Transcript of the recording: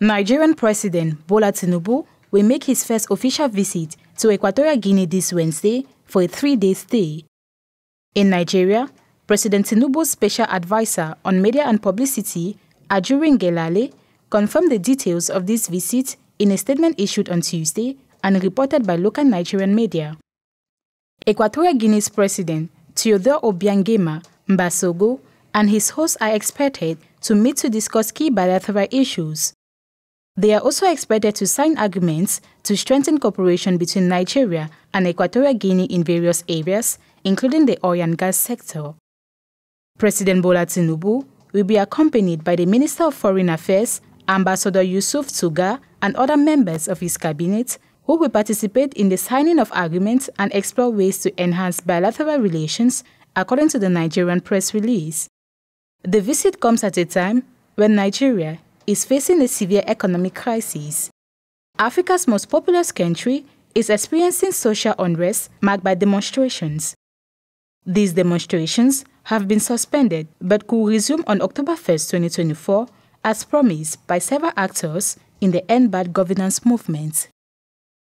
Nigerian President Bola Tinubu will make his first official visit to Equatorial Guinea this Wednesday for a three-day stay. In Nigeria, President Tinubu's special advisor on media and publicity, Ajuri Ngelale, confirmed the details of this visit in a statement issued on Tuesday and reported by local Nigerian media. Equatorial Guinea's president, Teodoro Obiang Mbasogo, and his hosts are expected to meet to discuss key bilateral issues. They are also expected to sign agreements to strengthen cooperation between Nigeria and Equatorial Guinea in various areas, including the oil and gas sector. President Bola Tinubu will be accompanied by the Minister of Foreign Affairs, Ambassador Yusuf Tuggar, and other members of his cabinet who will participate in the signing of agreements and explore ways to enhance bilateral relations, according to the Nigerian press release. The visit comes at a time when Nigeria is facing a severe economic crisis. Africa's most populous country is experiencing social unrest marked by demonstrations. These demonstrations have been suspended but could resume on October 1, 2024, as promised by several actors in the End Bad Governance movement.